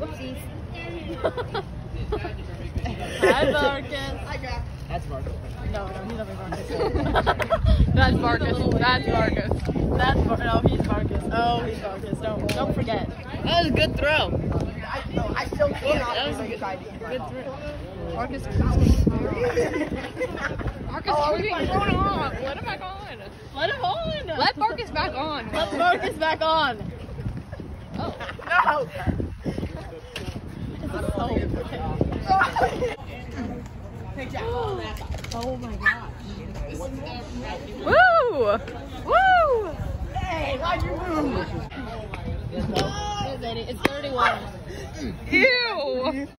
Whoopsies. Hi, Marcus. That's Marcus. No, no, he's not Marcus. That's Marcus. That's Marcus. That's Mar- no, he's Marcus. Oh, he's Marcus. Don't don't forget. That was a good throw. I, no, I still cannot That was believe good. you tried to eat my. Marcus. Marcus, what are going on? Let him back on. Let him on. Let Marcus back on. Let Marcus back on. Oh. No! Oh my gosh. Woo! Woo! Hey, why'd you move? It's 31. Ew.